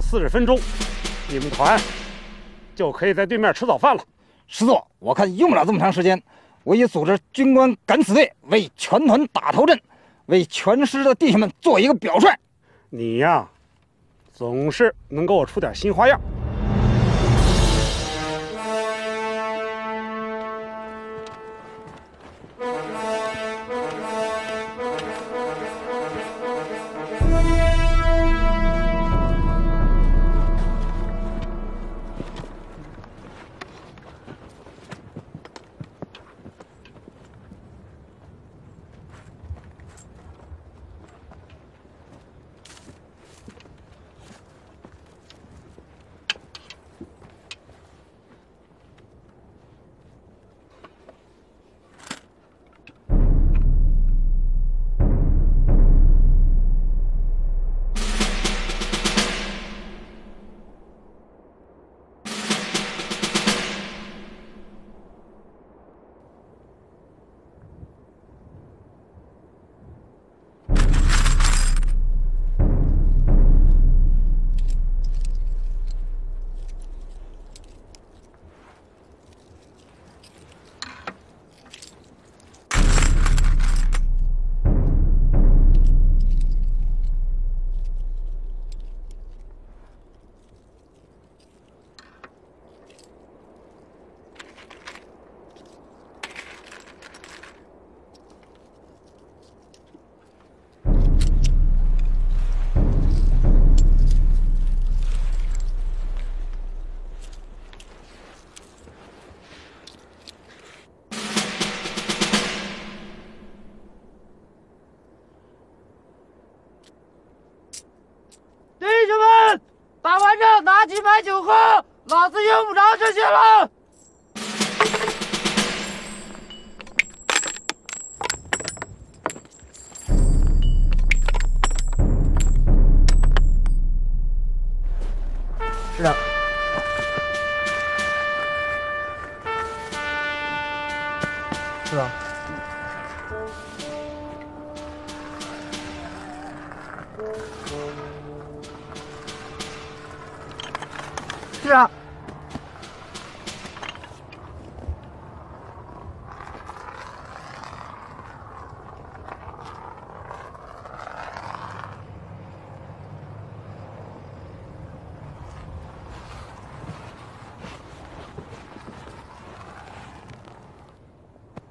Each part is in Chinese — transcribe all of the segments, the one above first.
四十分钟，你们团就可以在对面吃早饭了。师座，我看用不了这么长时间，我已组织军官敢死队为全团打头阵，为全师的弟兄们做一个表率。你呀，总是能给我出点新花样。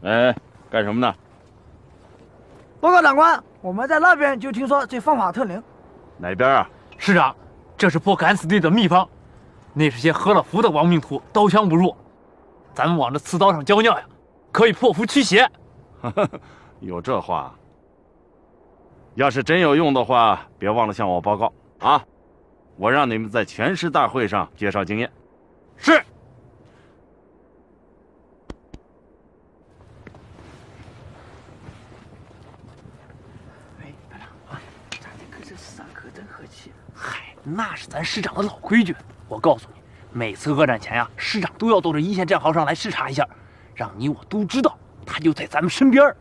哎，干什么呢？报告长官，我们在那边就听说这方法特灵。哪边啊？师长，这是破敢死队的秘方。那是些喝了符的亡命徒，刀枪不入。咱们往这刺刀上浇尿呀，可以破符驱邪。有这话？要是真有用的话，别忘了向我报告啊！我让你们在全师大会上介绍经验。是。哎，班长啊，咱这可是上课真和气。嗨，那是咱师长的老规矩。我告诉你，每次恶战前呀，师长都要到这一线战壕上来视察一下，让你我都知道他就在咱们身边。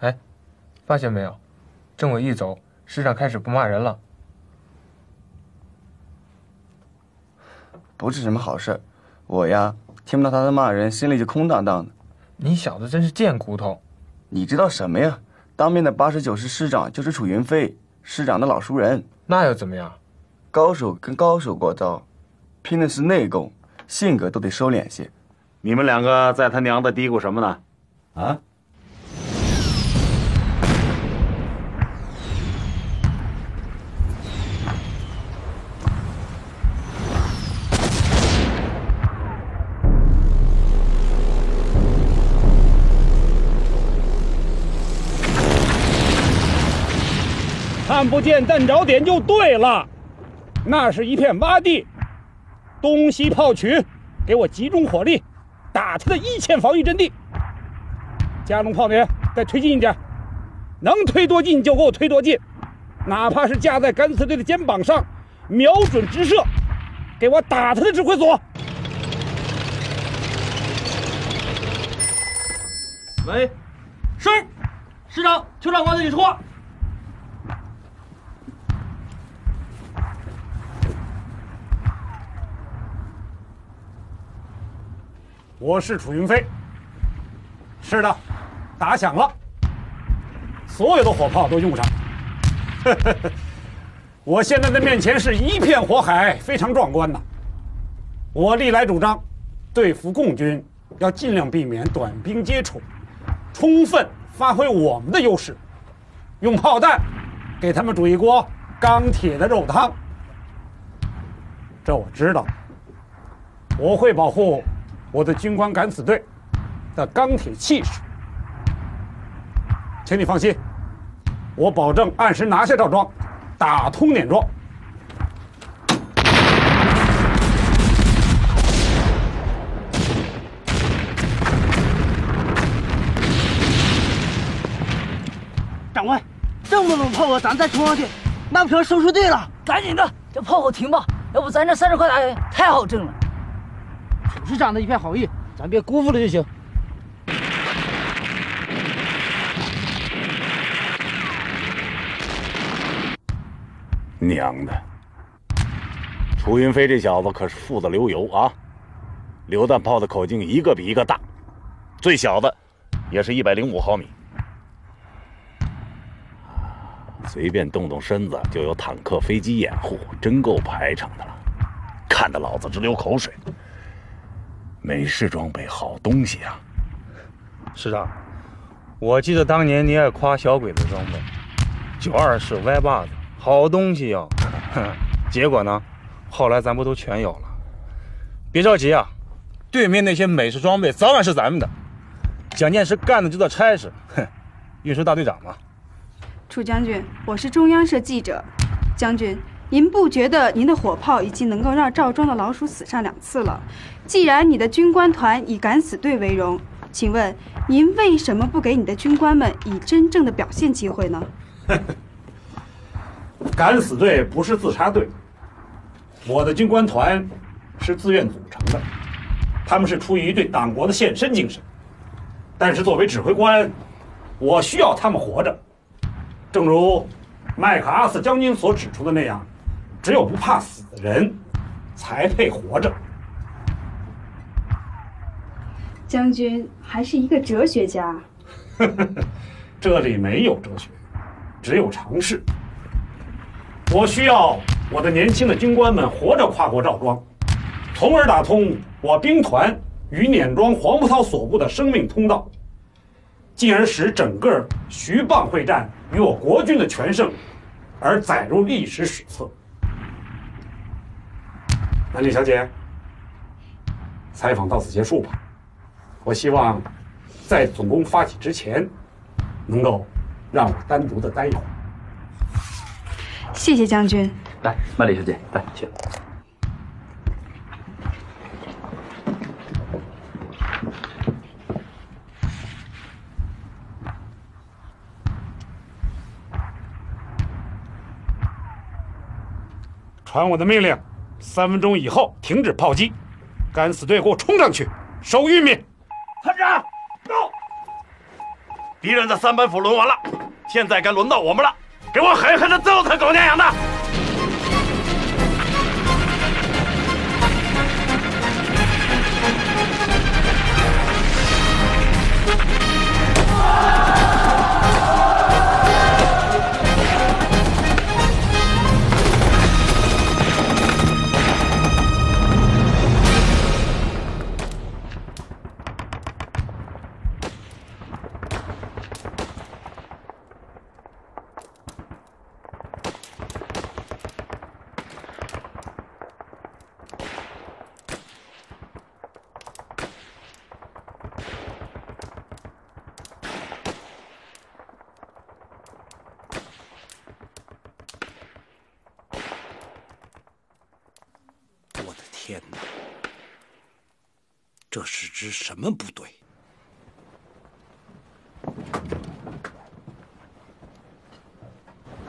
哎，发现没有？政委一走，师长开始不骂人了。不是什么好事我呀，听不到他在骂人，心里就空荡荡的。你小子真是贱骨头！你知道什么呀？当面的八十九师师长就是楚云飞，师长的老熟人。那又怎么样？高手跟高手过招，拼的是内功，性格都得收敛些。你们两个在他娘的嘀咕什么呢？啊？不见弹着点就对了，那是一片洼地，东西炮取，给我集中火力，打他的一线防御阵地。加农炮连再推进一点，能推多近就给我推多近，哪怕是架在敢死队的肩膀上，瞄准直射，给我打他的指挥所。喂，是，师长，邱长官这里说。我是楚云飞。是的，打响了，所有的火炮都用上。我现在的面前是一片火海，非常壮观呐。我历来主张，对付共军要尽量避免短兵接触，充分发挥我们的优势，用炮弹给他们煮一锅钢铁的肉汤。这我知道，我会保护。我的军官敢死队的钢铁气势，请你放心，我保证按时拿下赵庄，打通碾庄。长官，这么多炮火，咱再冲上去，那不成收拾队了？赶紧的，这炮火停吧，要不咱这三十块大洋太好挣了。楚师长的一片好意，咱别辜负了就行。娘的！楚云飞这小子可是富得流油啊！榴弹炮的口径一个比一个大，最小的也是一百零五毫米，随便动动身子就有坦克、飞机掩护，真够排场的了，看得老子直流口水。美式装备好东西啊，师长，我记得当年你爱夸小鬼子装备，九二式歪把子，好东西哟。哼，结果呢，后来咱不都全有了？别着急啊，对面那些美式装备早晚是咱们的。蒋介石干的就叫差事，哼，运输大队长嘛。楚将军，我是中央社记者，将军。您不觉得您的火炮已经能够让赵庄的老鼠死上两次了？既然你的军官团以敢死队为荣，请问您为什么不给你的军官们以真正的表现机会呢？敢死队不是自杀队，我的军官团是自愿组成的，他们是出于对党国的献身精神。但是作为指挥官，我需要他们活着，正如麦克阿瑟将军所指出的那样。只有不怕死的人，才配活着。将军还是一个哲学家。这里没有哲学，只有尝试。我需要我的年轻的军官们活着跨过赵庄，从而打通我兵团与碾庄黄埔涛所部的生命通道，进而使整个徐蚌会战与我国军的全胜，而载入历史史册。南丽小姐，采访到此结束吧。我希望在总攻发起之前，能够让我单独的待一会儿。谢谢将军。来，曼丽小姐，来，请。传我的命令。三分钟以后停止炮击，敢死队给我冲上去，收玉米。团长，到！敌人的三板斧轮完了，现在该轮到我们了，给我狠狠的揍他狗娘养的！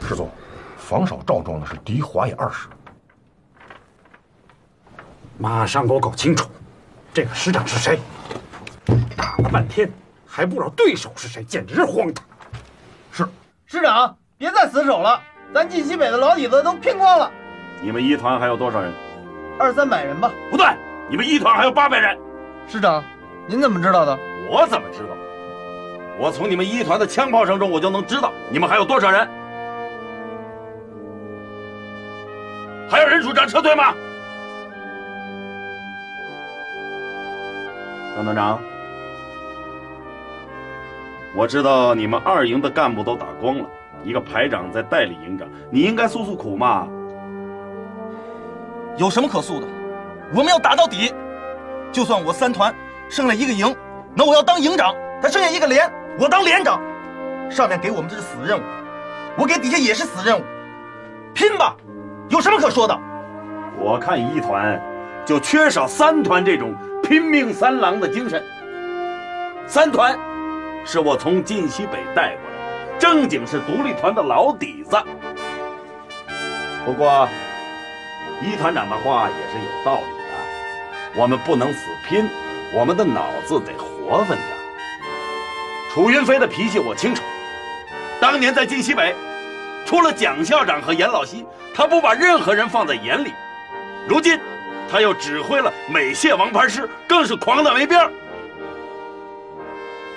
师总，防守赵庄的是敌华野二师。马上给我搞清楚，这个师长是谁？打了半天还不知道对手是谁，简直是荒唐！是师长，别再死守了，咱晋西北的老底子都拼光了，你们一团还有多少人？二三百人吧。不对，你们一团还有八百人。师长，您怎么知道的？我怎么知道？我从你们一团的枪炮声中，我就能知道你们还有多少人。还有人主张撤退吗？张团长，我知道你们二营的干部都打光了，一个排长在代理营长，你应该诉诉苦嘛。有什么可诉的？我们要打到底。就算我三团剩了一个营，那我要当营长；他剩下一个连，我当连长。上面给我们这是死任务，我给底下也是死任务，拼吧！有什么可说的？我看一团就缺少三团这种拼命三郎的精神。三团是我从晋西北带过来的，正经是独立团的老底子。不过，一团长的话也是有道理的，我们不能死拼，我们的脑子得活分点。楚云飞的脾气我清楚，当年在晋西北，除了蒋校长和严老西，他不把任何人放在眼里。如今，他又指挥了美械王牌师，更是狂的没边儿。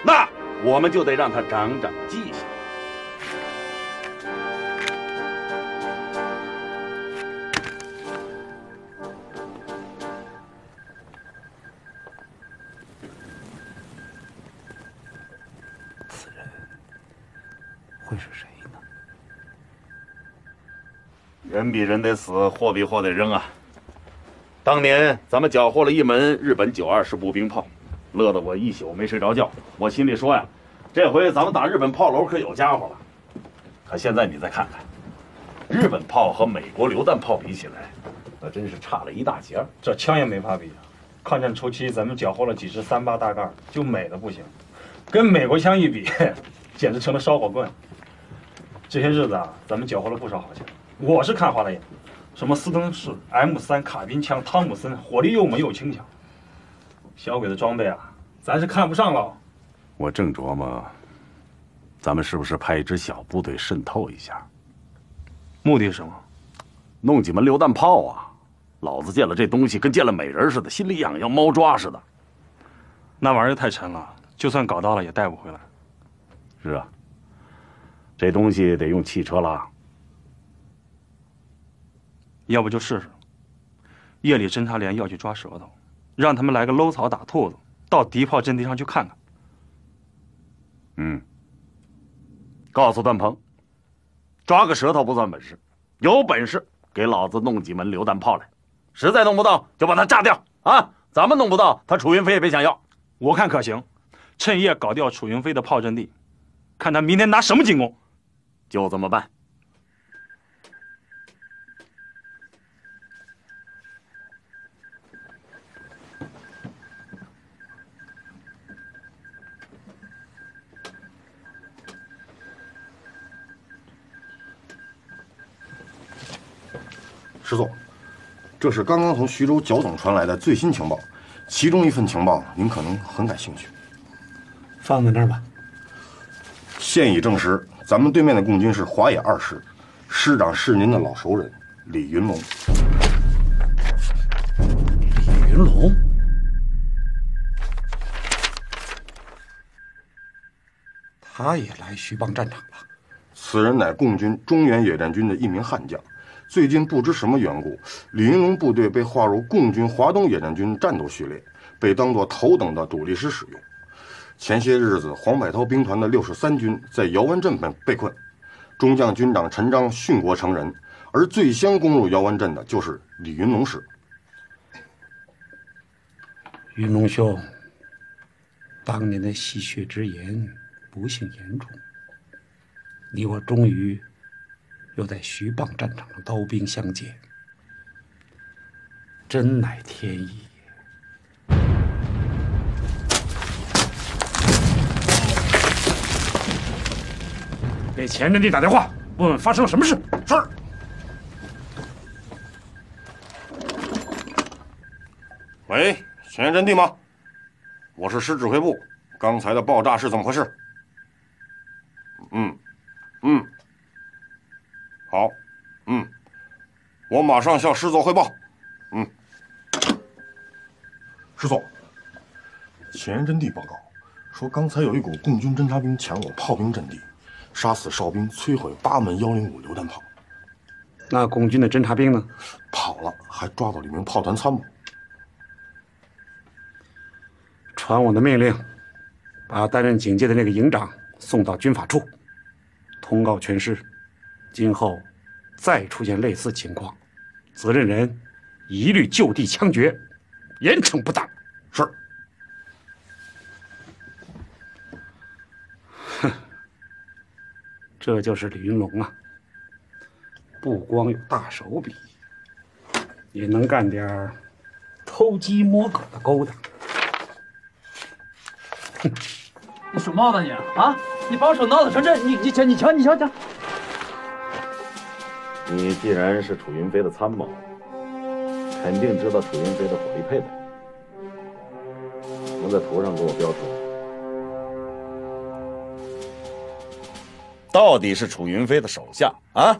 那我们就得让他长长记性。此人会是谁呢？人比人得死，货比货得扔啊！当年咱们缴获了一门日本九二式步兵炮，乐得我一宿没睡着觉。我心里说呀，这回咱们打日本炮楼可有家伙了。可现在你再看看，日本炮和美国榴弹炮比起来，那真是差了一大截。这枪也没法比啊！抗战初期咱们缴获了几支三八大盖，就美的不行，跟美国枪一比，简直成了烧火棍。这些日子啊，咱们缴获了不少好枪，我是看花了眼。什么斯登式 M 三卡宾枪、汤姆森，火力又猛又轻巧。小鬼的装备啊，咱是看不上了。我正琢磨，咱们是不是派一支小部队渗透一下？目的是什么？弄几门榴弹炮啊！老子见了这东西跟见了美人似的，心里痒痒，猫抓似的。那玩意儿太沉了，就算搞到了也带不回来。是啊，这东西得用汽车拉。要不就试试，夜里侦察连要去抓舌头，让他们来个搂草打兔子，到敌炮阵地上去看看。嗯，告诉段鹏，抓个舌头不算本事，有本事给老子弄几门榴弹炮来，实在弄不到就把它炸掉啊！咱们弄不到，他楚云飞也别想要。我看可行，趁夜搞掉楚云飞的炮阵地，看他明天拿什么进攻，就这么办。师座，这是刚刚从徐州剿总传来的最新情报，其中一份情报您可能很感兴趣。放在那儿吧。现已证实，咱们对面的共军是华野二师，师长是您的老熟人李云龙。李云龙，他也来徐蚌战场了。此人乃共军中原野战军的一名悍将。最近不知什么缘故，李云龙部队被划入共军华东野战军战斗序列，被当作头等的主力师使用。前些日子，黄百韬兵团的六十三军在姚湾镇被被困，中将军长陈章殉国成人，而最先攻入姚湾镇的就是李云龙师。云龙兄，当年的戏谑之言，不幸言中，你我终于。又在徐蚌战场上刀兵相见，真乃天意。给前阵地打电话，问问发生了什么事。是。喂，前阵地吗？我是师指挥部，刚才的爆炸是怎么回事？嗯，嗯，好，嗯，我马上向师座汇报。嗯，师座，前沿阵地报告说，刚才有一股共军侦察兵抢我炮兵阵地，杀死哨兵，摧毁八门幺零五榴弹炮。那共军的侦察兵呢？跑了，还抓到了一名炮团参谋。传我的命令，把担任警戒的那个营长送到军法处，通告全师，今后再出现类似情况，责任人一律就地枪决，严惩不贷。是。哼，这就是李云龙啊！不光有大手笔，也能干点偷鸡摸狗的勾当。哼你属毛的你啊！你把我手挠得成这，你你瞧你瞧你瞧瞧！你既然是楚云飞的参谋，肯定知道楚云飞的火力配备。能在图上给我标出来。到底是楚云飞的手下啊，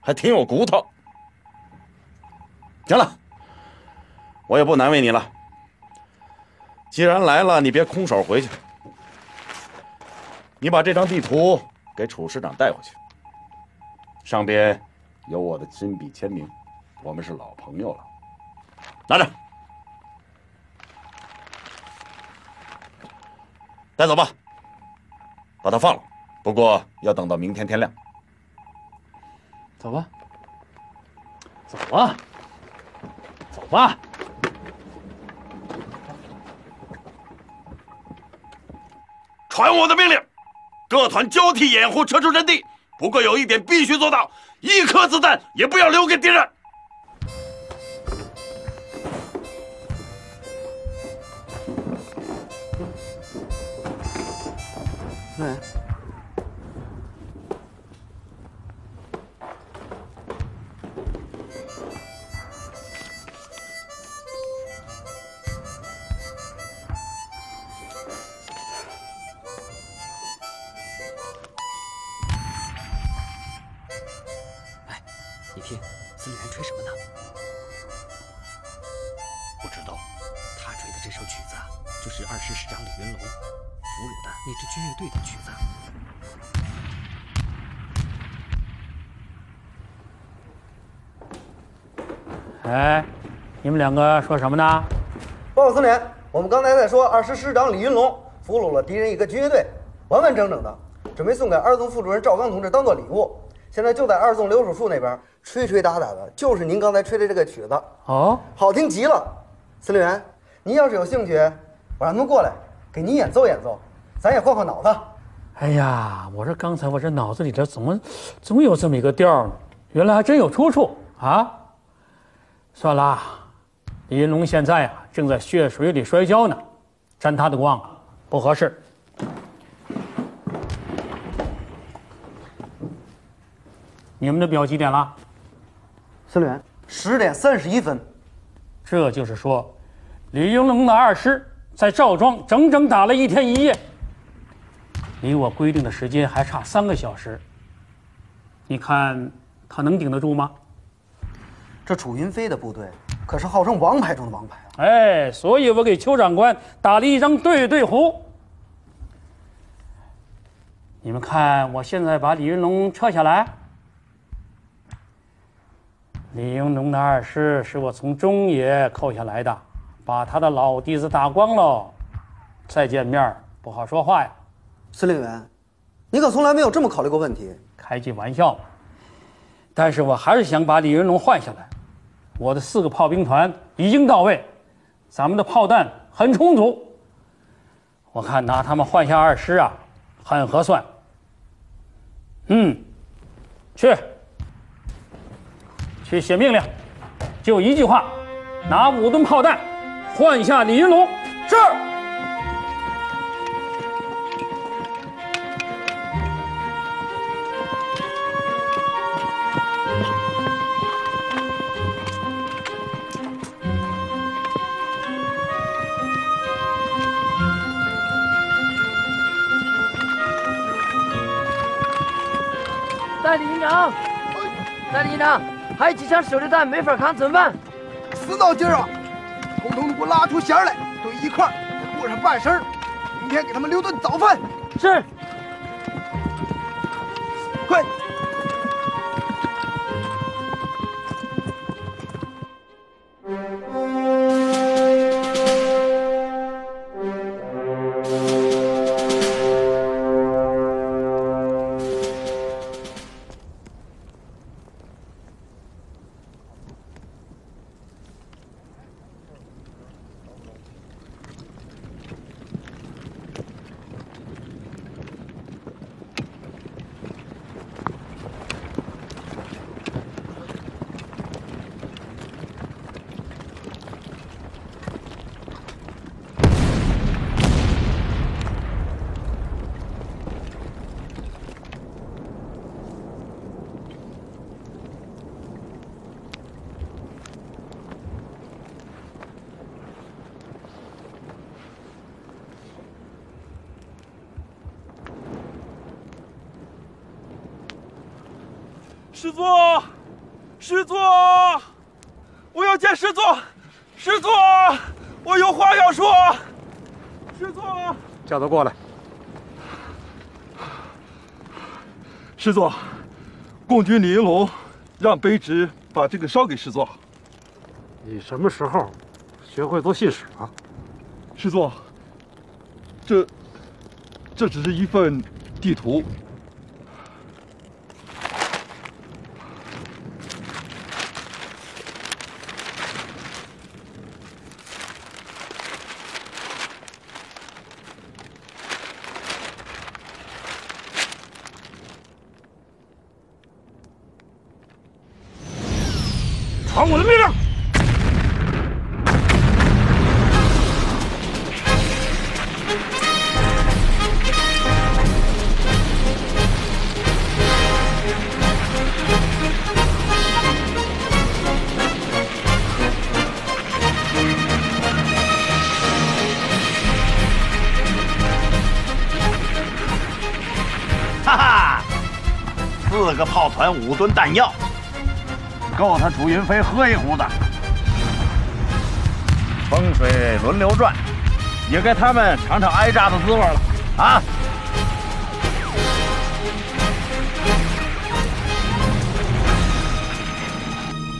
还挺有骨头。行了，我也不难为你了。既然来了，你别空手回去。你把这张地图给楚师长带回去，上边有我的亲笔签名，我们是老朋友了。拿着，带走吧，把他放了。不过要等到明天天亮。走吧，走吧，走吧。传我的命令，各团交替掩护，撤出阵地。不过有一点必须做到，一颗子弹也不要留给敌人。哎。们两个说什么呢？报告司令，我们刚才在说，二师师长李云龙俘虏了敌人一个军乐队，完完整整的，准备送给二纵副主任赵刚同志当做礼物。现在就在二纵留守处那边，吹吹打打的，就是您刚才吹的这个曲子。哦，好听极了。司令员，您要是有兴趣，我让他们过来给您演奏演奏，咱也换换脑子。哎呀，我说刚才我这脑子里头怎么总有这么一个调呢？原来还真有出处啊！算了，李云龙现在啊正在血水里摔跤呢，沾他的光不合适。你们的表几点了？司令员，十点三十一分。这就是说，李云龙的二师在赵庄整整打了一天一夜，离我规定的时间还差三个小时。你看他能顶得住吗？这楚云飞的部队可是号称王牌中的王牌啊！哎，所以我给邱长官打了一张对对胡。你们看，我现在把李云龙撤下来。李云龙的二师是我从中野扣下来的，把他的老弟子打光喽，再见面不好说话呀。司令员，你可从来没有这么考虑过问题。开句玩笑嘛。但是我还是想把李云龙换下来。我的四个炮兵团已经到位，咱们的炮弹很充足。我看拿他们换下二师啊，很合算。嗯，去，去写命令，就一句话，拿五吨炮弹换下李云龙。是。长，那李营长，还有几枪手榴弹没法扛，怎么办？死脑筋啊！统统给我拉出弦来，堆一块儿，过上半身明天给他们留顿早饭。是。师座，师座，我要见师座，师座，我有话要说。师座，叫他过来。师座，共军李云龙让卑职把这个烧给师座。你什么时候学会做信使了？师座，这这只是一份地图。传我的命令！哈哈，四个炮团五吨弹药，够他楚云飞喝一壶的。风水轮流转，也该他们尝尝挨炸的滋味了啊！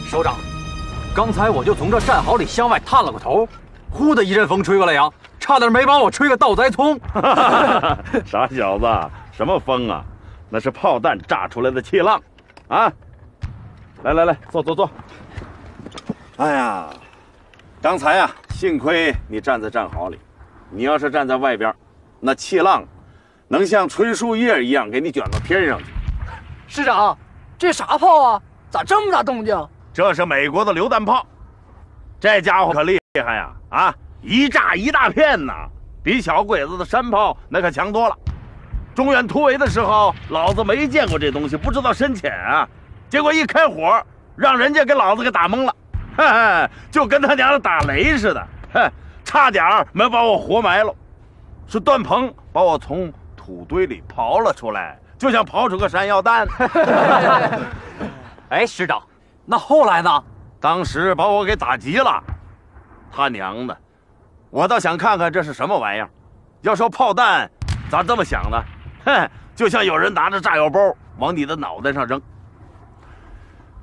首长，刚才我就从这战壕里向外探了个头，呼的一阵风吹过来呀，差点没把我吹个倒栽葱。傻小子，什么风啊？那是炮弹炸出来的气浪，啊！来来来，坐坐坐。哎呀，刚才啊，幸亏你站在战壕里，你要是站在外边，那气浪能像吹树叶一样给你卷到天上去。师长，这啥炮啊？咋这么大动静？这是美国的榴弹炮，这家伙可厉害呀！啊，一炸一大片呐，比小鬼子的山炮那可强多了。中原突围的时候，老子没见过这东西，不知道深浅啊。结果一开火，让人家给老子给打懵了，嘿嘿，就跟他娘的打雷似的，哼，差点没把我活埋了。是段鹏把我从土堆里刨了出来，就想刨出个山药蛋。哎，师长，那后来呢？当时把我给打急了，他娘的！我倒想看看这是什么玩意儿。要说炮弹，咋这么响呢？哼，就像有人拿着炸药包往你的脑袋上扔。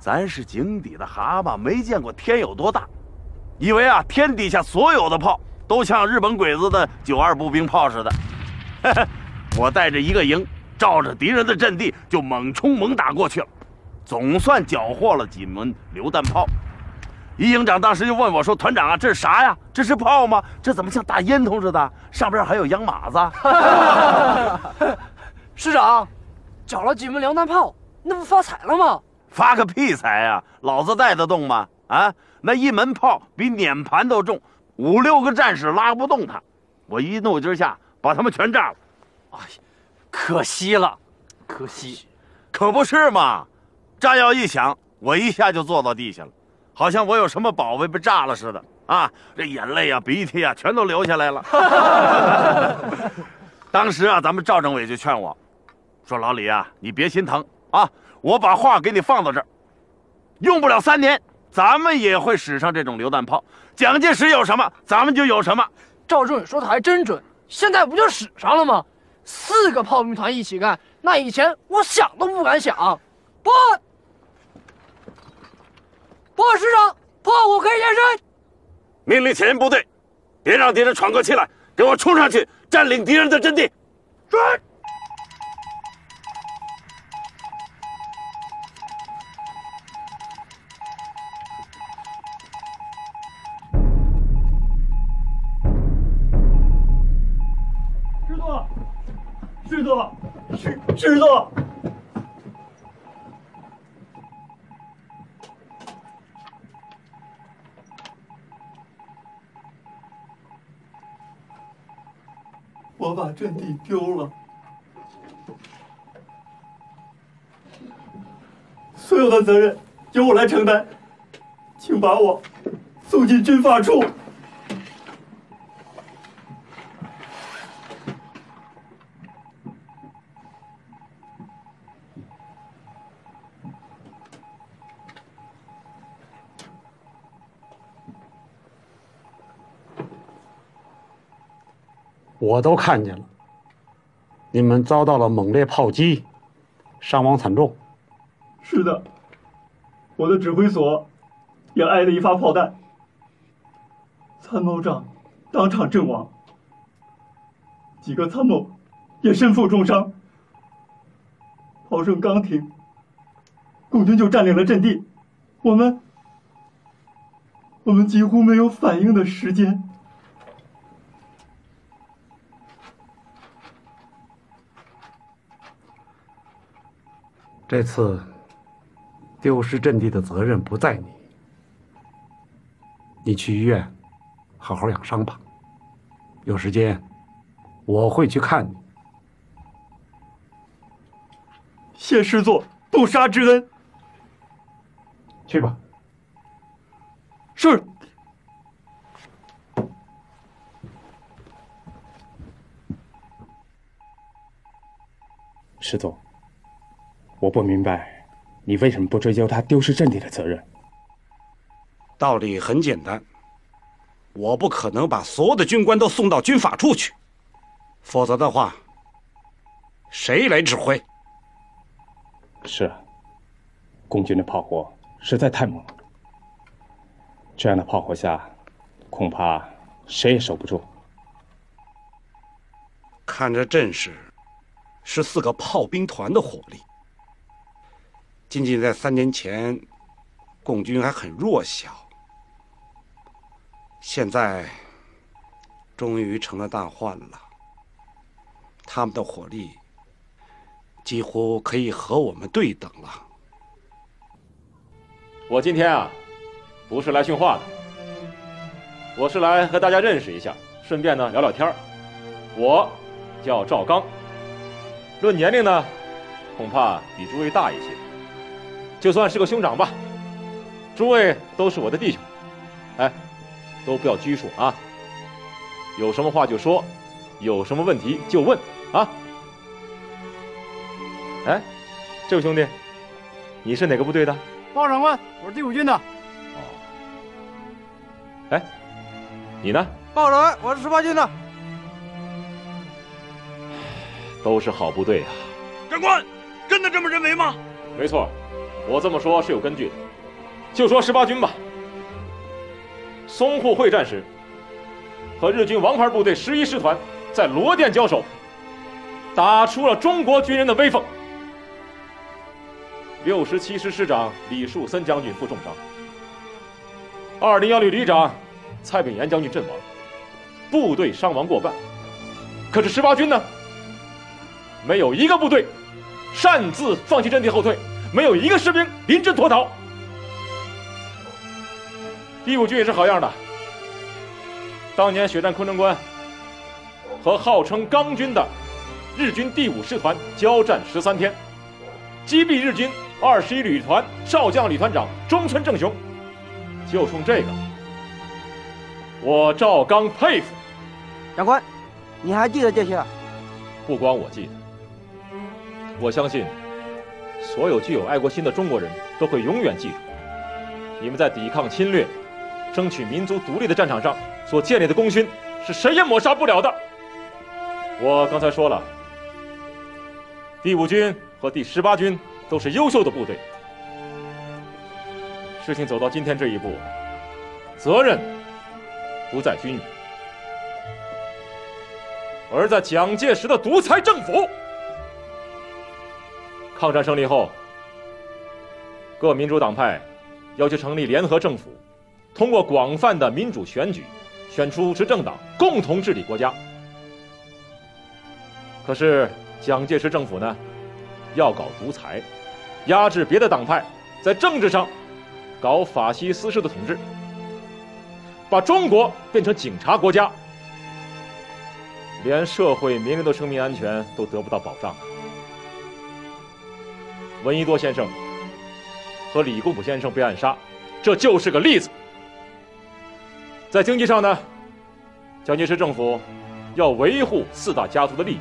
咱是井底的蛤蟆，没见过天有多大，以为啊天底下所有的炮都像日本鬼子的九二步兵炮似的。我带着一个营，照着敌人的阵地就猛冲猛打过去了。总算缴获了几门榴弹炮。一营长当时就问我说：“团长啊，这是啥呀？这是炮吗？这怎么像大烟筒似的？上边还有洋马子。”师长，缴了几门榴弹炮，那不发财了吗？发个屁财呀！老子带得动吗？啊，那一门炮比碾盘都重，五六个战士拉不动它。我一怒之下把他们全炸了。哎呀，可惜了，可惜，可不是嘛！炸药一响，我一下就坐到地下了，好像我有什么宝贝被炸了似的啊！这眼泪啊、鼻涕啊，全都流下来了。当时啊，咱们赵政委就劝我，说：“老李啊，你别心疼啊，我把话给你放到这儿，用不了三年，咱们也会使上这种榴弹炮。蒋介石有什么，咱们就有什么。赵仲宇说的还真准，现在不就使上了吗？四个炮兵团一起干，那以前我想都不敢想。不，报师长，炮火可以延伸。命令前沿部队，别让敌人喘过气来，给我冲上去，占领敌人的阵地。准。阵地丢了，所有的责任由我来承担，请把我送进军法处。我都看见了，你们遭到了猛烈炮击，伤亡惨重。是的，我的指挥所也挨了一发炮弹，参谋长当场阵亡，几个参谋也身负重伤。炮声刚停，共军就占领了阵地，我们我们几乎没有反应的时间。这次丢失阵地的责任不在你，你去医院好好养伤吧。有时间我会去看你。谢师座不杀之恩。去吧。是。师座。我不明白，你为什么不追究他丢失阵地的责任？道理很简单，我不可能把所有的军官都送到军法处去，否则的话，谁来指挥？是啊，共军的炮火实在太猛了，这样的炮火下，恐怕谁也守不住。看这阵势，是四个炮兵团的火力。仅仅在三年前，共军还很弱小，现在终于成了大患了。他们的火力几乎可以和我们对等了。我今天啊，不是来训话的，我是来和大家认识一下，顺便呢聊聊天我叫赵刚，论年龄呢，恐怕比诸位大一些。就算是个兄长吧，诸位都是我的弟兄，哎，都不要拘束啊！有什么话就说，有什么问题就问啊！哎，这位兄弟，你是哪个部队的？报长官，我是第五军的。哦。哎，你呢？报长官，我是十八军的。都是好部队啊！长官，真的这么认为吗？没错。我这么说是有根据的，就说十八军吧。淞沪会战时，和日军王牌部队十一师团在罗店交手，打出了中国军人的威风。六十七师师长李树森将军负重伤，二零幺旅旅长蔡炳炎将军阵亡，部队伤亡过半。可是十八军呢，没有一个部队擅自放弃阵地后退。没有一个士兵临阵脱逃。第五军也是好样的。当年血战昆仑关，和号称钢军的日军第五师团交战十三天，击毙日军二十一旅团少将旅团长中村正雄。就冲这个，我赵刚佩服。长官，你还记得这些？不光我记得，我相信。所有具有爱国心的中国人都会永远记住，你们在抵抗侵略、争取民族独立的战场上所建立的功勋，是谁也抹杀不了的。我刚才说了，第五军和第十八军都是优秀的部队。事情走到今天这一步，责任不在军人，而在蒋介石的独裁政府。抗战胜利后，各民主党派要求成立联合政府，通过广泛的民主选举，选出执政党，共同治理国家。可是蒋介石政府呢，要搞独裁，压制别的党派，在政治上搞法西斯式的统治，把中国变成警察国家，连社会名人的生命安全都得不到保障。闻一多先生和李公朴先生被暗杀，这就是个例子。在经济上呢，蒋介石政府要维护四大家族的利益，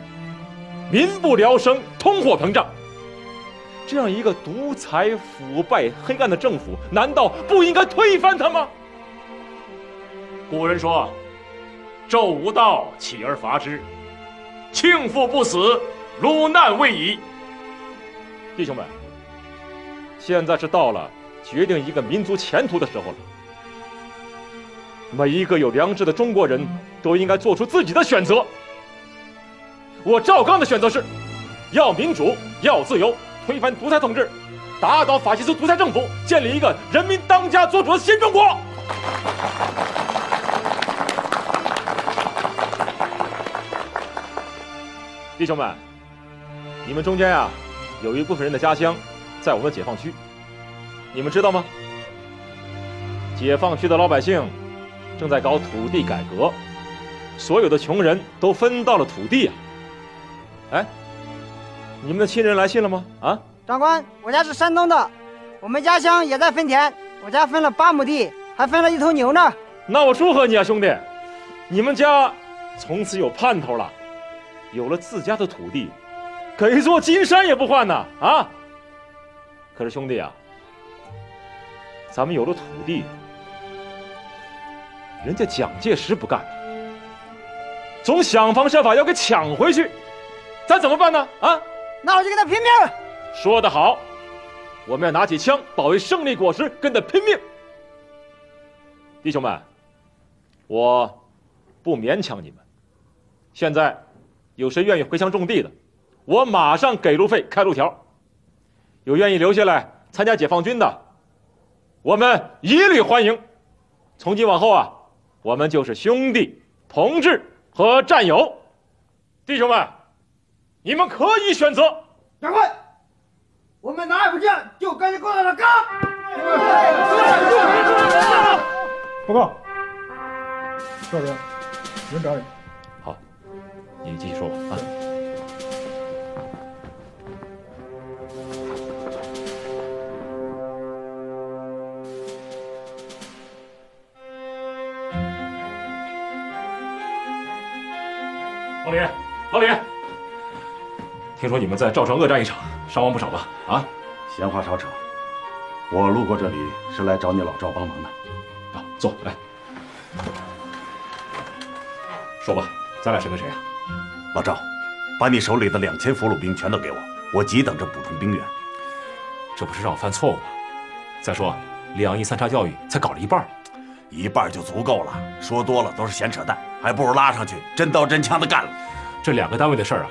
民不聊生，通货膨胀。这样一个独裁、腐败、黑暗的政府，难道不应该推翻它吗？古人说：“纣无道，起而伐之；庆父不死，鲁难未已。”弟兄们，现在是到了决定一个民族前途的时候了。每一个有良知的中国人都应该做出自己的选择。我赵刚的选择是：要民主，要自由，推翻独裁统治，打倒法西斯独裁政府，建立一个人民当家作主的新中国。弟兄们，你们中间啊。有一部分人的家乡在我们的解放区，你们知道吗？解放区的老百姓正在搞土地改革，所有的穷人都分到了土地啊！哎，你们的亲人来信了吗？啊，长官，我家是山东的，我们家乡也在分田，我家分了八亩地，还分了一头牛呢。那我祝贺你啊，兄弟！你们家从此有盼头了，有了自家的土地。给座金山也不换呢啊！可是兄弟啊，咱们有了土地，人家蒋介石不干，总想方设法要给抢回去，咱怎么办呢？啊！那我就跟他拼命！说得好，我们要拿起枪保卫胜利果实，跟他拼命！弟兄们，我不勉强你们。现在有谁愿意回乡种地的？我马上给路费、开路条。有愿意留下来参加解放军的，我们一律欢迎。从今往后啊，我们就是兄弟、同志和战友。弟兄们，你们可以选择。长官，我们哪也不见，就跟着共产党干！报告，赵人，人找你。好，你继续说吧啊。老李，老李，听说你们在赵城恶战一场，伤亡不少吧？啊，闲话少扯，我路过这里是来找你老赵帮忙的。啊，坐来，说吧，咱俩谁跟谁啊？老赵，把你手里的两千俘虏兵全都给我，我急等着补充兵员。这不是让我犯错误吗？再说，两亿三叉教育才搞了一半。一半就足够了，说多了都是闲扯淡，还不如拉上去真刀真枪的干了。这两个单位的事儿啊，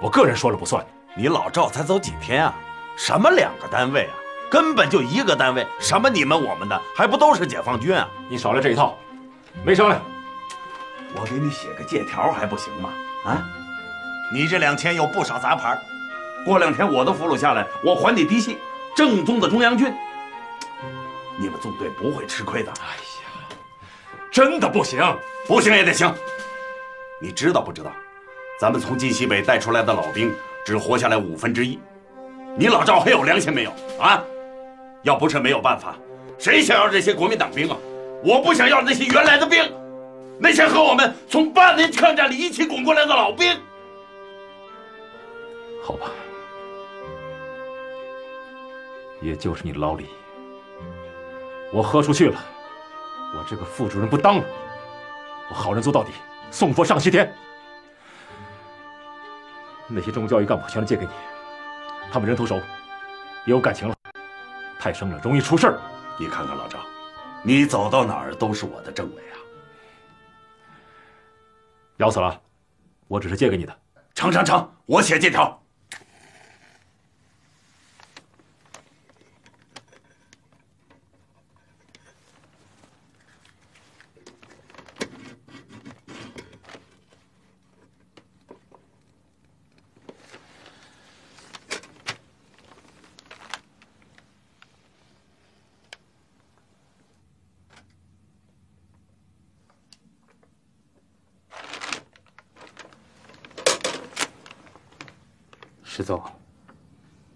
我个人说了不算。你老赵才走几天啊？什么两个单位啊？根本就一个单位。什么你们我们的，还不都是解放军啊？你少来这一套，没商量。我给你写个借条还不行吗？啊？你这两天有不少杂牌，过两天我的俘虏下来，我还你嫡系，正宗的中央军。你们纵队不会吃亏的。哎呀。真的不行，不行也得行。你知道不知道？咱们从晋西北带出来的老兵只活下来五分之一。你老赵还有良心没有啊？要不是没有办法，谁想要这些国民党兵啊？我不想要那些原来的兵，那些和我们从八年抗战里一起滚过来的老兵。好吧，也就是你老李。我豁出去了，我这个副主任不当了，我好人做到底，送佛上西天。那些中教育干部全都借给你，他们人头熟，也有感情了，太生了容易出事儿。你看看老赵，你走到哪儿都是我的政委啊！咬死了，我只是借给你的。成成成，我写借条。师座，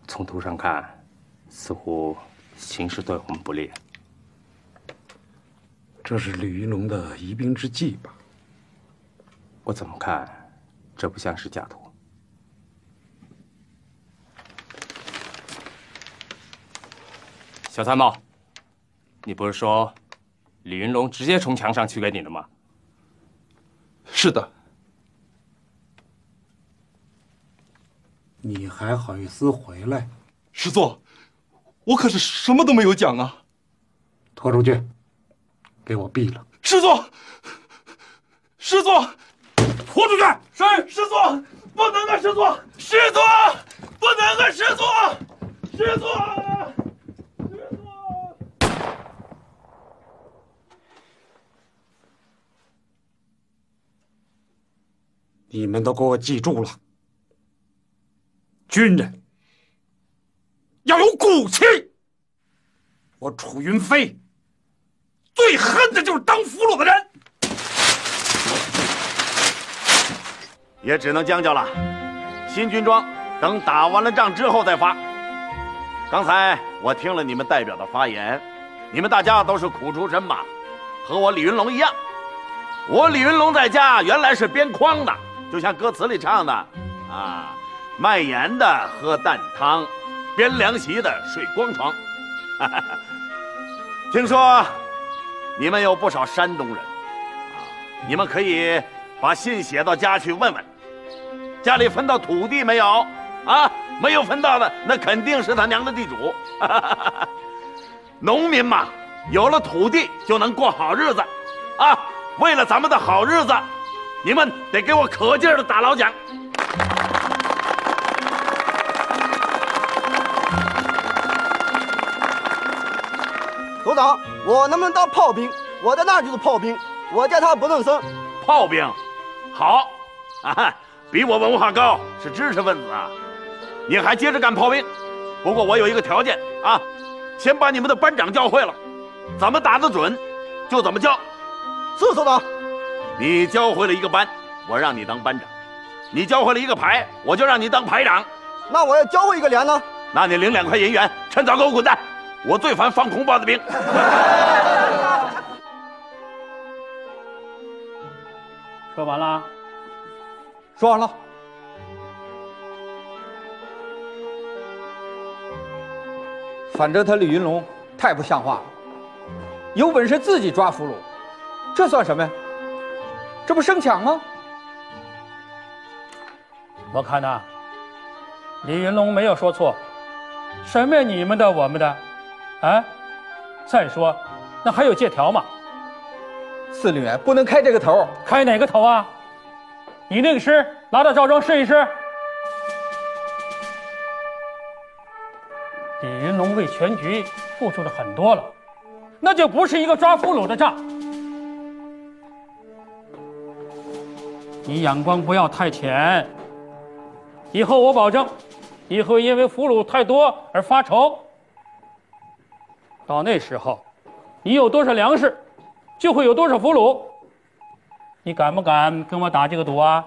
从图上看，似乎形势对我们不利。这是李云龙的疑兵之计吧？我怎么看，这不像是假图。小参谋，你不是说李云龙直接从墙上取给你的吗？是的。你还好意思回来？师座，我可是什么都没有讲啊！拖出去，给我毙了！师座，师座，拖出去！是师座，不能啊！师座，师座，不能啊！师座，师座，师座。你们都给我记住了。军人要有骨气。我楚云飞最恨的就是当俘虏的人。也只能将就了。新军装等打完了仗之后再发。刚才我听了你们代表的发言，你们大家都是苦出身马，和我李云龙一样。我李云龙在家原来是编筐的，就像歌词里唱的啊。卖盐的喝淡汤，编凉席的睡光床。听说你们有不少山东人，你们可以把信写到家去问问，家里分到土地没有？啊，没有分到的，那肯定是他娘的地主。农民嘛，有了土地就能过好日子，啊，为了咱们的好日子，你们得给我可劲儿的打老蒋。首长，我能不能当炮兵？我在那儿就是炮兵，我叫他不能生。炮兵，好，啊，比我文化高，是知识分子啊！你还接着干炮兵？不过我有一个条件啊，先把你们的班长教会了，怎么打得准，就怎么教。是首长。你教会了一个班，我让你当班长；你教会了一个排，我就让你当排长。那我要教会一个连呢？那你领两块银元，趁早给我滚蛋！我最烦放空包的兵。说完了。说完了。反正他李云龙太不像话了，有本事自己抓俘虏，这算什么呀？这不生抢吗？我看呐，李云龙没有说错，什么你们的我们的。啊！再说，那还有借条吗？司令员不能开这个头，开哪个头啊？你那个师拿到赵庄试一试。李云龙为全局付出了很多了，那就不是一个抓俘虏的仗。你眼光不要太浅，以后我保证，你会因为俘虏太多而发愁。到那时候，你有多少粮食，就会有多少俘虏。你敢不敢跟我打这个赌啊？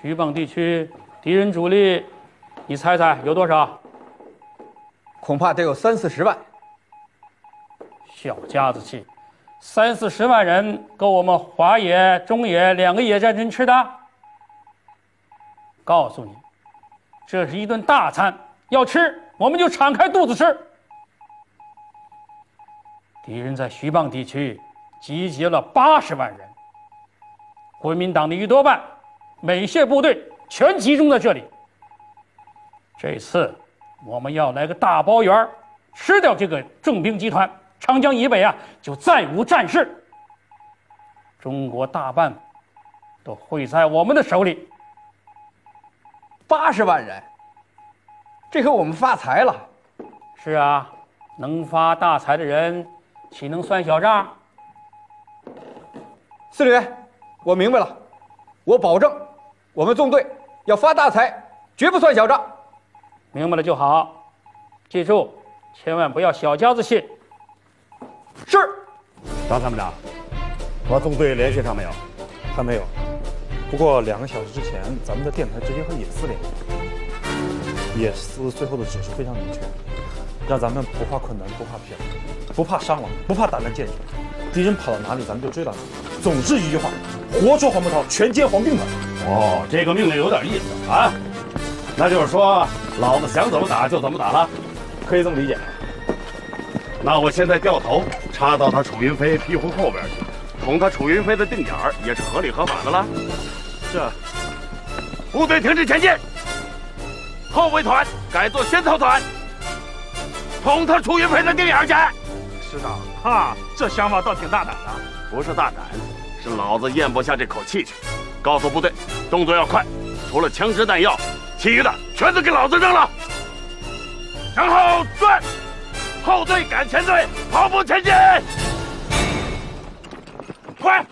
徐蚌地区敌人主力，你猜猜有多少？恐怕得有三四十万。小家子气，三四十万人够我们华野、中野两个野战军吃的？告诉你，这是一顿大餐，要吃我们就敞开肚子吃。敌人在徐蚌地区集结了八十万人，国民党的一多半美械部队全集中在这里。这次我们要来个大包圆儿，吃掉这个重兵集团，长江以北啊就再无战事。中国大半都会在我们的手里。八十万人，这可我们发财了。是啊，能发大财的人，岂能算小账？司令员，我明白了，我保证，我们纵队要发大财，绝不算小账。明白了就好，记住，千万不要小家子气。是。张参谋长，和纵队联系上没有？还没有。不过两个小时之前，咱们的电台直接和野司联系，野司最后的指示非常明确，让咱们不怕困难，不怕疲劳，不怕伤亡，不怕打烂建筑，敌人跑到哪里，咱们就追到哪里。总之一句话，活捉黄伯韬，全歼黄兵团。哦，这个命令有点意思啊。那就是说，老子想怎么打就怎么打了，可以这么理解。那我现在掉头插到他楚云飞屁股后边去，捅他楚云飞的定眼儿，也是合理合法的了。这部队停止前进，后卫团改做先头团，捅他楚云飞的定眼儿去。师长，哈，这想法倒挺大胆的。不是大胆，是老子咽不下这口气去。告诉部队，动作要快，除了枪支弹药，其余的全都给老子扔了。然后转，后队赶前队，跑步前进，快！